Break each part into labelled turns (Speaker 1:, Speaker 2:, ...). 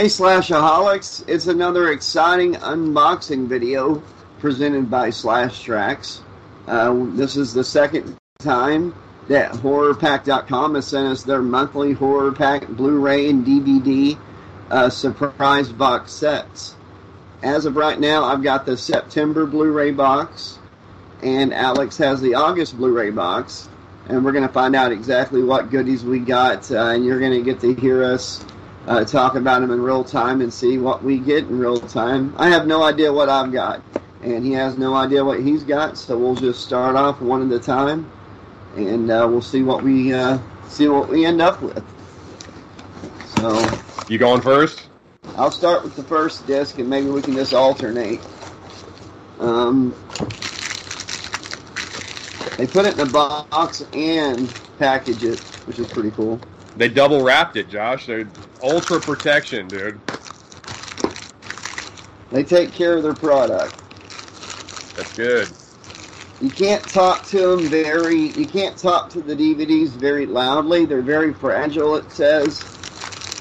Speaker 1: Hey Slashaholics, it's another exciting unboxing video presented by Slash Trax. Uh, this is the second time that HorrorPack.com has sent us their monthly Horror Pack Blu-ray and DVD uh, surprise box sets. As of right now, I've got the September Blu-ray box, and Alex has the August Blu-ray box, and we're going to find out exactly what goodies we got, uh, and you're going to get to hear us uh, talk about them in real time and see what we get in real time. I have no idea what I've got, and he has no idea what he's got. So we'll just start off one at a time, and uh, we'll see what we uh, see what we end up with. So
Speaker 2: you going first?
Speaker 1: I'll start with the first disc, and maybe we can just alternate. Um, they put it in a box and package it, which is pretty cool.
Speaker 2: They double wrapped it, Josh. They're ultra protection, dude.
Speaker 1: They take care of their product.
Speaker 2: That's good.
Speaker 1: You can't talk to them very. You can't talk to the DVDs very loudly. They're very fragile. It says,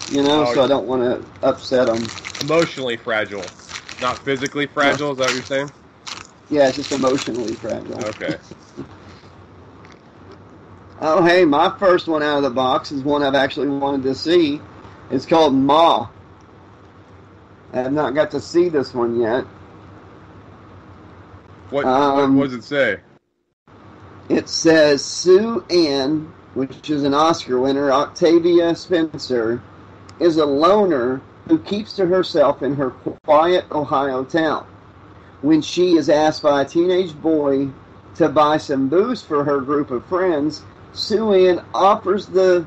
Speaker 1: you know, oh, so I don't want to upset them.
Speaker 2: Emotionally fragile, not physically fragile. Is that what you're saying?
Speaker 1: Yeah, it's just emotionally fragile.
Speaker 2: Okay.
Speaker 1: Oh, hey, my first one out of the box is one I've actually wanted to see. It's called Ma. I have not got to see this one yet.
Speaker 2: What, um, what does it say?
Speaker 1: It says Sue Ann, which is an Oscar winner, Octavia Spencer, is a loner who keeps to herself in her quiet Ohio town. When she is asked by a teenage boy to buy some booze for her group of friends, Sue Ann offers the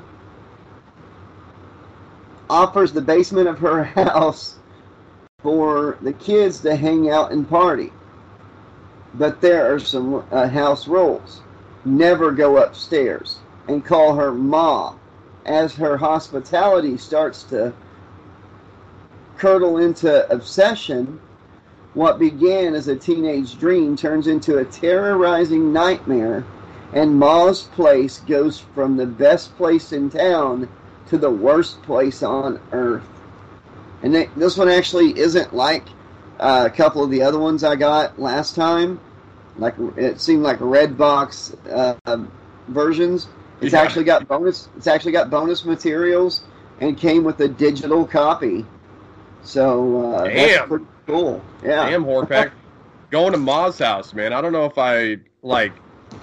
Speaker 1: offers the basement of her house for the kids to hang out and party. But there are some uh, house rules. Never go upstairs and call her Ma as her hospitality starts to curdle into obsession. What began as a teenage dream turns into a terrorizing nightmare and Ma's place goes from the best place in town to the worst place on earth. And they, this one actually isn't like uh, a couple of the other ones I got last time. Like it seemed like Redbox uh, versions. It's yeah. actually got bonus. It's actually got bonus materials and came with a digital copy. So uh, that's pretty cool. Yeah.
Speaker 2: Damn, Horpack. Going to Ma's house, man. I don't know if I like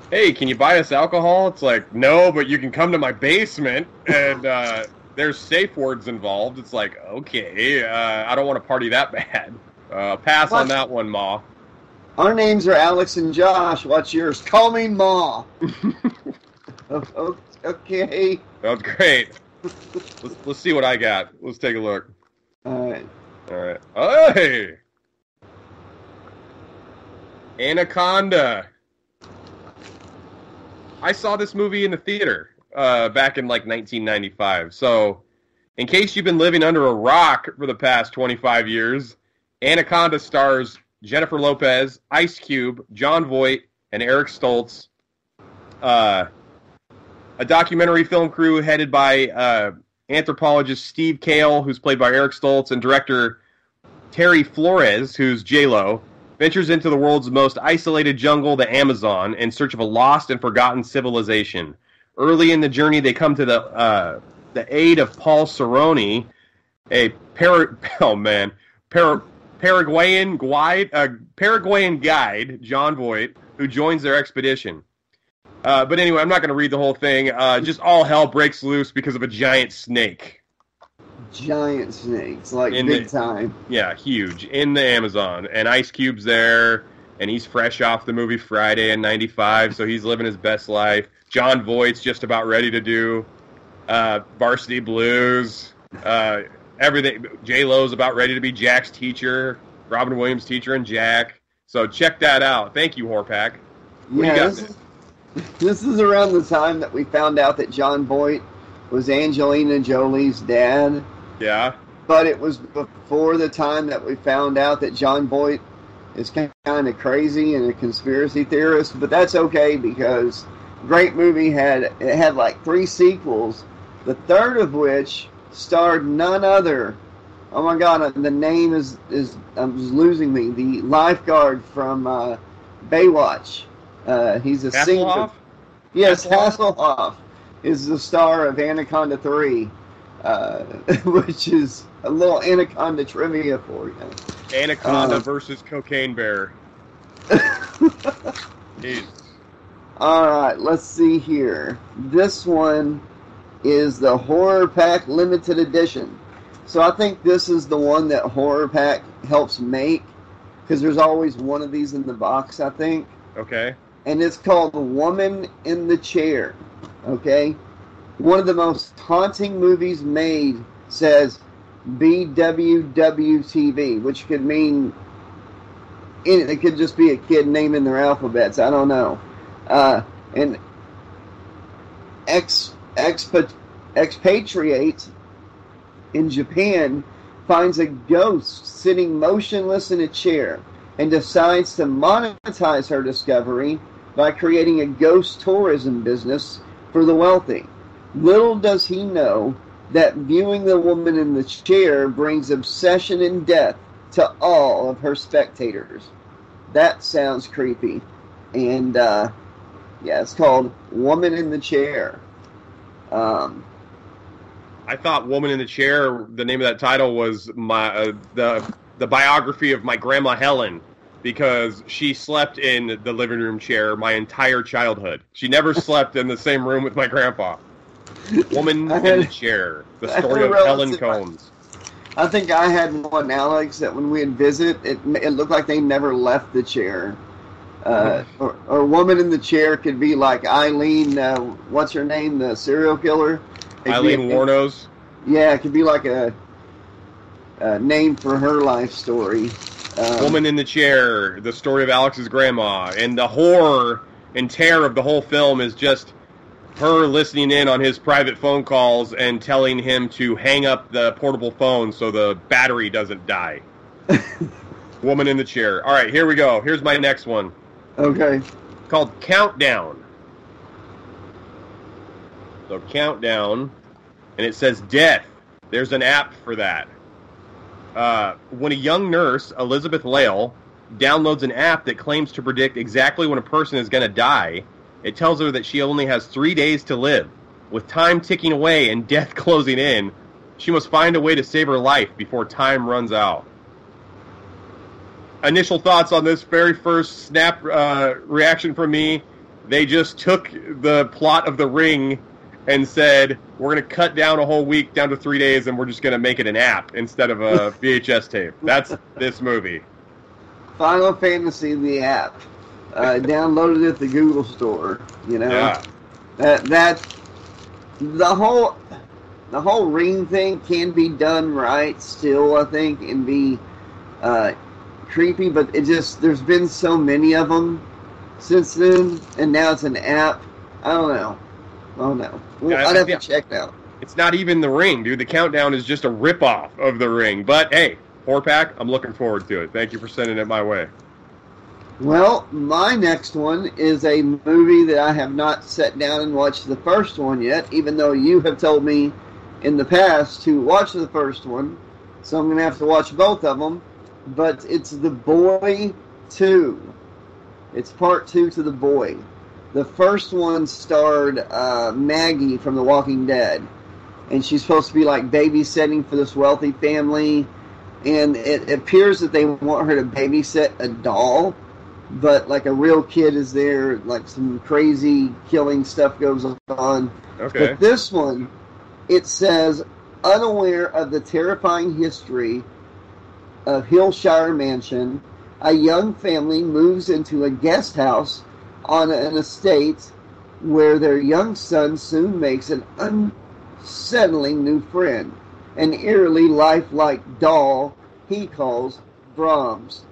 Speaker 2: hey, can you buy us alcohol? It's like, no, but you can come to my basement and uh, there's safe words involved. It's like, okay, uh, I don't want to party that bad. Uh, pass what? on that one, Ma.
Speaker 1: Our names are Alex and Josh. What's yours? Call me Ma. okay.
Speaker 2: That was great. let's, let's see what I got. Let's take a look.
Speaker 1: All right.
Speaker 2: All right. Hey! Anaconda. I saw this movie in the theater uh, back in like 1995. So, in case you've been living under a rock for the past 25 years, Anaconda stars Jennifer Lopez, Ice Cube, Jon Voight, and Eric Stoltz. Uh, a documentary film crew headed by uh, anthropologist Steve Cale, who's played by Eric Stoltz, and director Terry Flores, who's J Lo, ventures into the world's most isolated jungle, the Amazon, in search of a lost and forgotten civilization. Early in the journey, they come to the uh, the aid of Paul Serone, a Par- oh man, Par- Paraguayan guide, uh, Paraguayan guide, Jon Voight, who joins their expedition. Uh, but anyway, I'm not going to read the whole thing. Uh, just all hell breaks loose because of a giant snake
Speaker 1: giant snakes, like in big the, time.
Speaker 2: Yeah, huge in the Amazon, and Ice Cube's there, and he's fresh off the movie Friday in '95, so he's living his best life. Jon Voight's just about ready to do uh, Varsity Blues. Uh, everything. J Lo's about ready to be Jack's teacher, Robin Williams' teacher, and Jack. So check that out. Thank you, Horpack.
Speaker 1: What yeah, this is, this is around the time that we found out that Jon Voight was Angelina Jolie's dad.
Speaker 2: Yeah.
Speaker 1: But it was before the time that we found out that Jon Voight is kind of crazy and a conspiracy theorist. But that's okay because great movie had it had like three sequels. The third of which starred none other Oh my God, the name is is I'm losing me. The lifeguard from uh, Baywatch. Uh, he's a singer. Yes,
Speaker 2: Hasselhoff?
Speaker 1: Hasselhoff is the star of Anaconda 3, uh, which is a little Anaconda trivia for you.
Speaker 2: Anaconda
Speaker 1: Uh,
Speaker 2: versus Cocaine Bear.
Speaker 1: All right, let's see here. This one is the Horror Pack Limited Edition. So I think this is the one that Horror Pack helps make because there's always one of these in the box, I think.
Speaker 2: Okay.
Speaker 1: and it's called The Woman in the Chair. Okay? One of the most haunting movies made says BWWTV, which could mean it could just be a kid naming their alphabets. I don't know. Uh, and ex, expat, expatriate in Japan finds a ghost sitting motionless in a chair and decides to monetize her discovery by creating a ghost tourism business for the wealthy. Little does he know that viewing the woman in the chair brings obsession and death to all of her spectators. That sounds creepy. And, uh, yeah, it's called Woman in the Chair. Um,
Speaker 2: I thought "Woman in the Chair." The name of that title was my uh, the the biography of my grandma Helen because she slept in the living room chair my entire childhood. She never slept in the same room with my grandpa. Woman
Speaker 1: I
Speaker 2: in the Chair: The story of Helen Combs.
Speaker 1: I think I had one, Alex, that when we'd visit, it, it looked like they never left the chair. Uh, or, or woman in the chair could be like Aileen, uh, what's her name, the serial killer? It
Speaker 2: Aileen
Speaker 1: be-
Speaker 2: Wuornos.
Speaker 1: Yeah, it could be like a, a name for her life story. Um,
Speaker 2: Woman in the Chair, the story of Alex's grandma, and the horror and terror of the whole film is just her listening in on his private phone calls and telling him to hang up the portable phone so the battery doesn't die. Woman in the Chair. All right, here we go. Here's my next one
Speaker 1: Okay.
Speaker 2: called Countdown. So Countdown, and it says Death. There's an app for that. Uh, when a young nurse, Elizabeth Lail, downloads an app that claims to predict exactly when a person is going to die, it tells her that she only has three days to live. With time ticking away and death closing in, she must find a way to save her life before time runs out. Initial thoughts on this very first snap uh, reaction from me they just took the plot of The Ring and said, we're going to cut down a whole week down to three days and we're just going to make it an app instead of a VHS tape. That's this movie.
Speaker 1: Final Fantasy, the app. Uh, downloaded it at the Google store. You know,
Speaker 2: Yeah.
Speaker 1: that that the whole the whole ring thing can be done right still, I think, and be uh, creepy. But it just there's been so many of them since then, and now it's an app. I don't know. I don't know. Well,
Speaker 2: Yeah,
Speaker 1: I'd have
Speaker 2: yeah.
Speaker 1: to check out.
Speaker 2: It's not even The Ring, dude. The Countdown is just a ripoff of The Ring. But hey, four pack, I'm looking forward to it. Thank you for sending it my way.
Speaker 1: Well, my next one is a movie that I have not sat down and watched the first one yet, even though you have told me in the past to watch the first one. So I'm going to have to watch both of them. But it's The Boy 2. It's part two to The Boy. The first one starred uh, Maggie from The Walking Dead. And she's supposed to be like babysitting for this wealthy family. And it appears that they want her to babysit a doll but like a real kid is there, like some crazy killing stuff goes on.
Speaker 2: Okay.
Speaker 1: But this one, it says, unaware of the terrifying history of Heelshire Mansion, a young family moves into a guest house on an estate where their young son soon makes an unsettling new friend, an eerily lifelike doll he calls Brahms.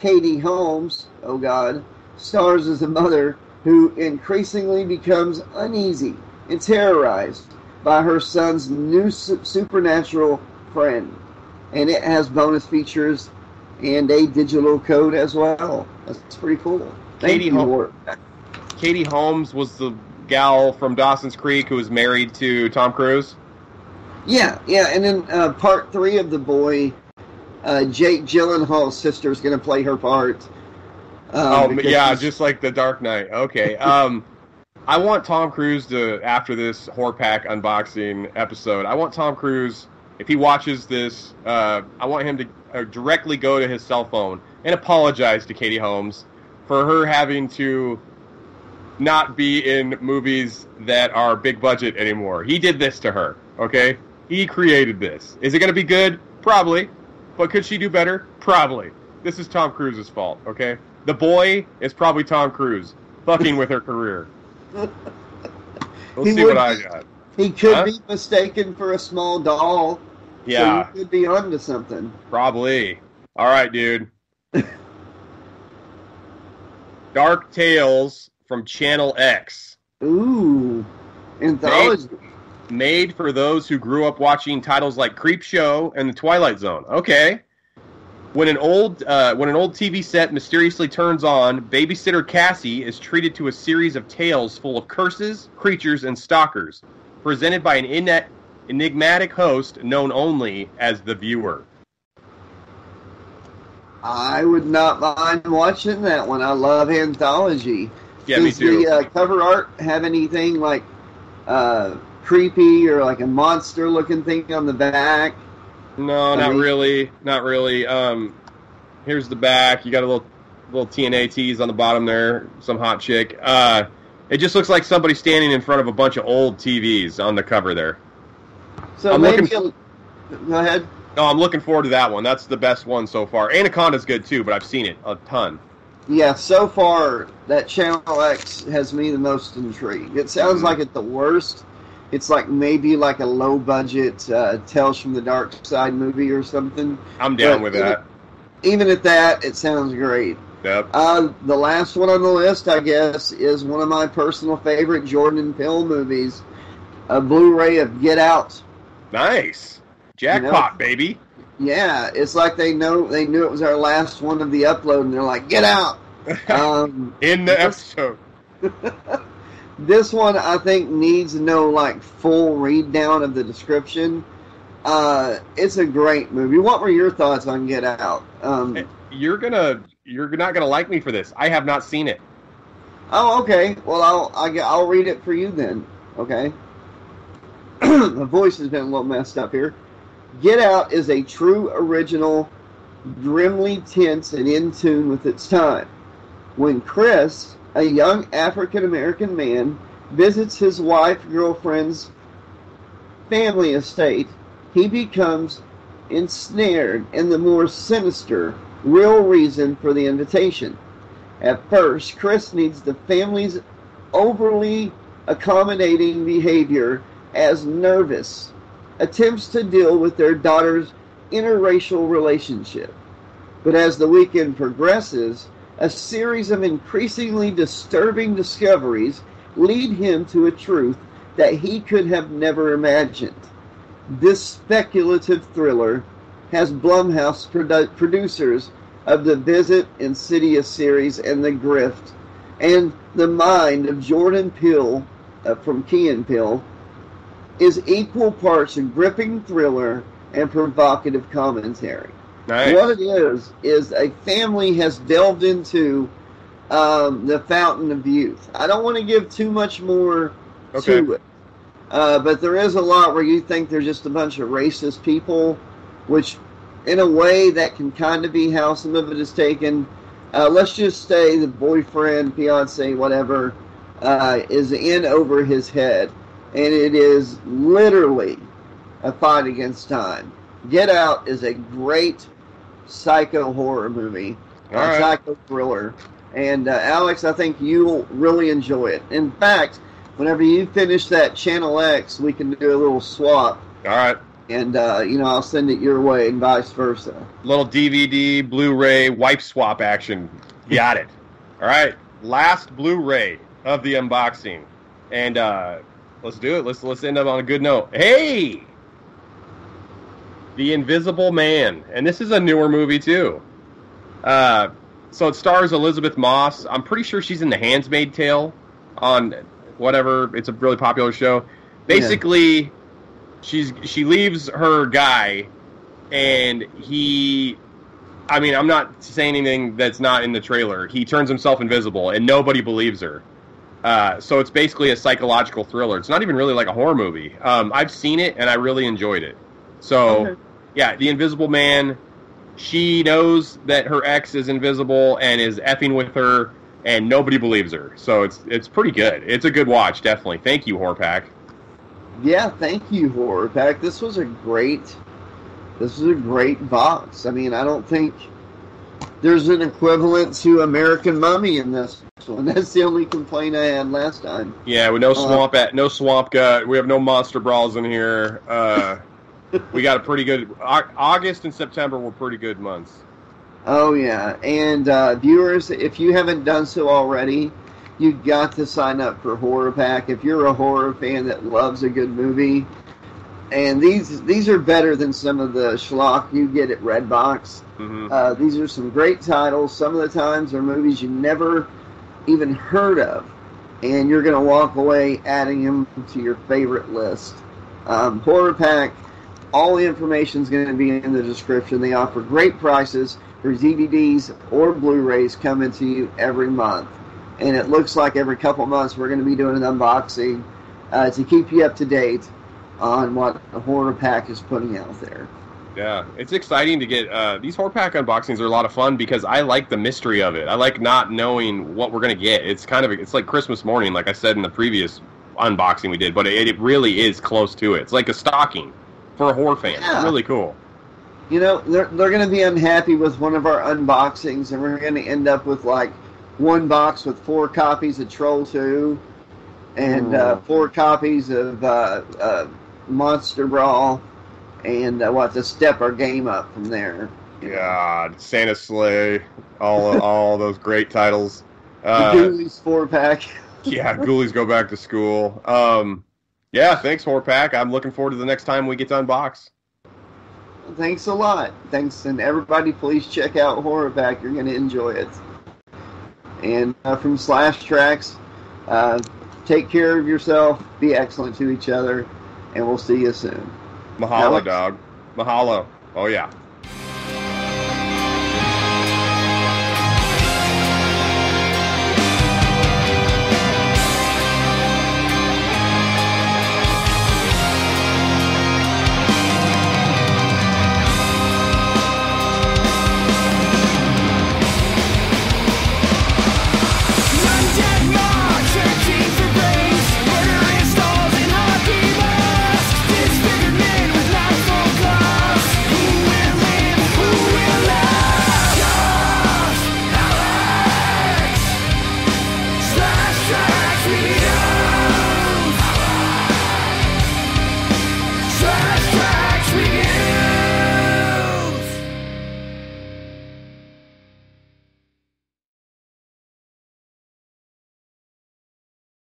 Speaker 1: Katie Holmes, oh God, stars as a mother who increasingly becomes uneasy and terrorized by her son's new supernatural friend. And it has bonus features and a digital code as well. That's pretty cool. Thank
Speaker 2: Katie
Speaker 1: you,
Speaker 2: Hol- Katie Holmes was the gal from Dawson's Creek who was married to Tom Cruise.
Speaker 1: Yeah, yeah, and then uh, part three of the boy, uh, Jake Gyllenhaal's sister is going to play her part.
Speaker 2: Um, oh yeah, just like the Dark Knight. Okay. Um, I want Tom Cruise to after this horror pack unboxing episode. I want Tom Cruise if he watches this. Uh, I want him to uh, directly go to his cell phone and apologize to Katie Holmes for her having to not be in movies that are big budget anymore. He did this to her. Okay, he created this. Is it going to be good? Probably. But could she do better? Probably. This is Tom Cruise's fault. Okay. The boy is probably Tom Cruise, fucking with her career. Let's he see what I got.
Speaker 1: He could huh? be mistaken for a small doll.
Speaker 2: Yeah.
Speaker 1: So he could be onto something.
Speaker 2: Probably. All right, dude. Dark Tales from Channel X.
Speaker 1: Ooh. Anthology.
Speaker 2: Made for those who grew up watching titles like Creepshow and The Twilight Zone. Okay. When an old uh, when an old TV set mysteriously turns on, babysitter Cassie is treated to a series of tales full of curses, creatures, and stalkers, presented by an enigmatic host known only as the viewer.
Speaker 1: I would not mind watching that one. I love anthology.
Speaker 2: Yeah, Does me
Speaker 1: too. the uh, cover art have anything like uh, creepy or like a monster looking thing on the back?
Speaker 2: No, not really. Not really. Um, here's the back. You got a little little TNA tease on the bottom there. Some hot chick. Uh, it just looks like somebody standing in front of a bunch of old TVs on the cover there.
Speaker 1: So I'm maybe looking, go ahead.
Speaker 2: No, I'm looking forward to that one. That's the best one so far. Anaconda's good too, but I've seen it a ton.
Speaker 1: Yeah, so far that Channel X has me the most intrigued. It sounds mm-hmm. like it's the worst, it's like maybe like a low budget uh, Tales from the Dark Side movie or something.
Speaker 2: I'm down but with that.
Speaker 1: Even at that, it sounds great.
Speaker 2: Yep.
Speaker 1: Uh, the last one on the list, I guess, is one of my personal favorite Jordan Peele movies, a Blu-ray of Get Out.
Speaker 2: Nice, jackpot, you know, baby.
Speaker 1: Yeah, it's like they know they knew it was our last one of the upload, and they're like, "Get out!"
Speaker 2: Um, In the episode.
Speaker 1: This one I think needs no like full read down of the description. Uh, it's a great movie. What were your thoughts on Get Out? Um,
Speaker 2: you're gonna you're not gonna like me for this. I have not seen it.
Speaker 1: Oh, okay. Well, I'll I'll read it for you then. Okay. the voice has been a little messed up here. Get Out is a true original, grimly tense and in tune with its time. When Chris, a young African American man visits his wife girlfriend's family estate, he becomes ensnared in the more sinister, real reason for the invitation. At first, Chris needs the family's overly accommodating behavior as nervous attempts to deal with their daughter's interracial relationship. But as the weekend progresses, a series of increasingly disturbing discoveries lead him to a truth that he could have never imagined. This speculative thriller has Blumhouse produ- producers of the Visit, Insidious series, and The Gift, and the mind of Jordan Peele uh, from Key and Peele is equal parts a gripping thriller and provocative commentary.
Speaker 2: Nice.
Speaker 1: What it is is a family has delved into um, the fountain of youth. I don't want to give too much more okay. to it, uh, but there is a lot where you think they're just a bunch of racist people, which, in a way, that can kind of be how some of it is taken. Uh, let's just say the boyfriend, fiance, whatever, uh, is in over his head, and it is literally a fight against time. Get Out is a great psycho horror movie, a right. psycho thriller. And uh, Alex, I think you'll really enjoy it. In fact, whenever you finish that Channel X, we can do a little swap.
Speaker 2: All right.
Speaker 1: And uh, you know, I'll send it your way, and vice versa.
Speaker 2: Little DVD, Blu-ray, wipe swap action. Got it. All right. Last Blu-ray of the unboxing, and uh, let's do it. Let's let's end up on a good note. Hey, the Invisible Man, and this is a newer movie too. Uh, so it stars Elisabeth Moss. I'm pretty sure she's in The Handmaid's Tale on whatever. It's a really popular show. Basically, yeah. she's she leaves her guy, and he. I mean, I'm not saying anything that's not in the trailer. He turns himself invisible, and nobody believes her. Uh, so it's basically a psychological thriller. It's not even really like a horror movie. Um, I've seen it, and I really enjoyed it. So,
Speaker 1: Okay.
Speaker 2: Yeah, the Invisible Man. She knows that her ex is invisible and is effing with her, and nobody believes her. So it's it's pretty good. It's a good watch, definitely. Thank you, Horpack.
Speaker 1: Yeah, thank you, Horror Pack. This was a great, this was a great box. I mean, I don't think there's an equivalent to American Mummy in this one. That's the only complaint I had last time.
Speaker 2: Yeah, with no
Speaker 1: Uh,
Speaker 2: swamp at no swamp gut. We have no monster brawls in here. Uh, we got a pretty good August and September were pretty good months.
Speaker 1: Oh yeah, and uh, viewers, if you haven't done so already, you've got to sign up for Horror Pack. If you're a horror fan that loves a good movie, and these these are better than some of the schlock you get at Redbox.
Speaker 2: hmm
Speaker 1: Uh, these are some great titles. Some of the times are movies you never even heard of, and you're going to walk away adding them to your favorite list. Um, Horror Pack, all the information is going to be in the description. They offer great prices for DVDs or Blu-rays coming to you every month, and it looks like every couple months we're going to be doing an unboxing uh, to keep you up to date on what the Horror Pack is putting out there.
Speaker 2: Yeah, it's exciting to get uh, these Pack unboxings are a lot of fun because I like the mystery of it. I like not knowing what we're gonna get. It's kind of it's like Christmas morning, like I said in the previous unboxing we did, but it, it really is close to it. It's like a stocking for a horror fan.
Speaker 1: Yeah.
Speaker 2: Really cool.
Speaker 1: You know, they're, they're going to be unhappy with one of our unboxings, and we're going to end up with like one box with four copies of Troll 2 and uh,
Speaker 2: Hmm.
Speaker 1: four copies of uh, uh, Monster Brawl, and uh, what to step our game up from there.
Speaker 2: God, Santa Sleigh, all all those great titles. Uh,
Speaker 1: Ghoulies four pack.
Speaker 2: yeah, Ghoulies go back to school. Um, yeah, thanks Horpack. I'm looking forward to the next time we get to unbox.
Speaker 1: Thanks a lot. Thanks, and everybody, please check out Horror Pack. You're going to enjoy it. And uh, from Slash Trax, uh, take care of yourself, be excellent to each other, and we'll see you soon.
Speaker 2: Mahalo,
Speaker 1: Alex?
Speaker 2: dog. Mahalo. Oh yeah.